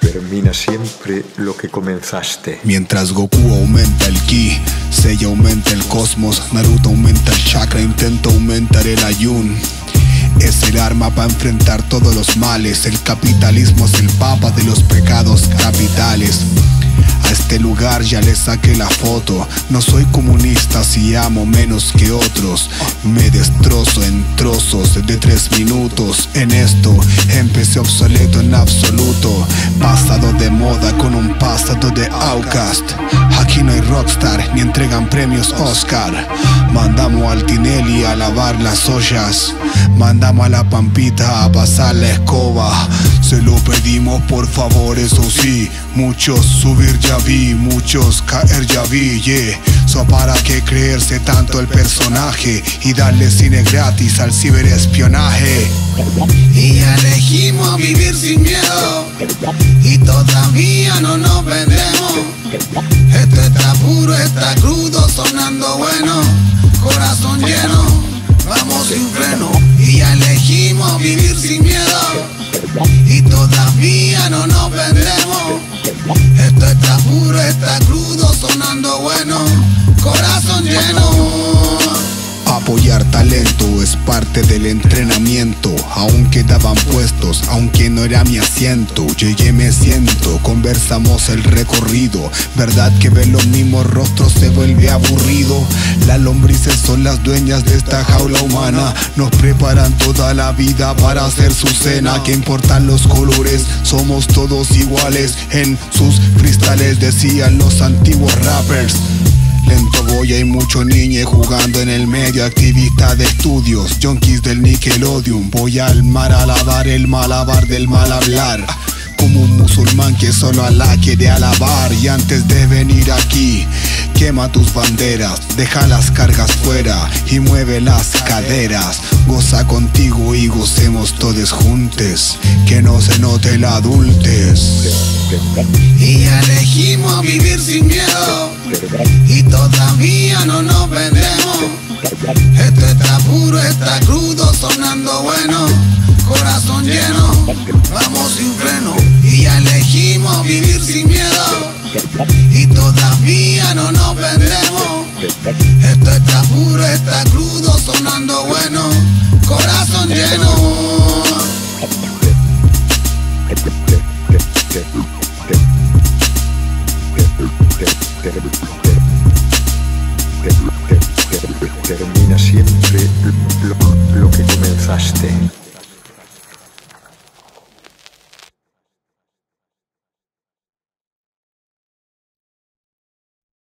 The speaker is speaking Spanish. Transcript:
Termina siempre lo que comenzaste. Mientras Goku aumenta el ki, Seiya aumenta el cosmos, Naruto aumenta el chakra, intento aumentar el ayun. Es el arma para enfrentar todos los males. El capitalismo es el papa de los pecados capitales. Este lugar ya le saqué la foto. No soy comunista si amo menos que otros. Me destrozo en trozos de tres minutos. En esto empecé obsoleto en absoluto. Pasado de moda con un pasado de outcast. Aquí no hay rockstar ni entregan premios Oscar. Mandamos al Tinelli a lavar las ollas. Mandamos a la Pampita a pasar la escoba. Se lo pedimos por favor, eso sí. Muchos subir ya vi, muchos caer ya vi, yeah. So para qué creerse tanto el personaje y darle cine gratis al ciberespionaje. Y elegimos vivir sin miedo y todavía no nos vendemos. Esto está puro, está crudo, sonando bueno, corazón lleno, vamos sin freno. Y elegimos vivir sin miedo y todavía no nos vendemos. Esto está puro, está crudo, sonando bueno, corazón lleno. Parte del entrenamiento. Aún quedaban puestos, aunque no era mi asiento. Llegué, me siento, conversamos el recorrido. Verdad que ver los mismos rostros se vuelve aburrido. Las lombrices son las dueñas de esta jaula humana. Nos preparan toda la vida para hacer su cena. Que importan los colores, somos todos iguales. En sus cristales decían los antiguos rappers. Lento voy, hay mucho niño jugando en el medio, activista de estudios, junkies del Nickelodeon. Voy al mar a lavar el malabar del mal hablar. Como un musulmán que solo Alá quiere alabar Y antes de venir aquí Quema tus banderas, deja las cargas fuera y mueve las caderas. Goza contigo y gocemos todos juntos, que no se note la adultez. Y elegimos vivir sin miedo y todavía no nos vendemos. Esto está puro, está crudo, sonando bueno, corazón lleno, Esto está puro, está crudo, sonando bueno, corazón lleno. Termina siempre lo, lo que comenzaste.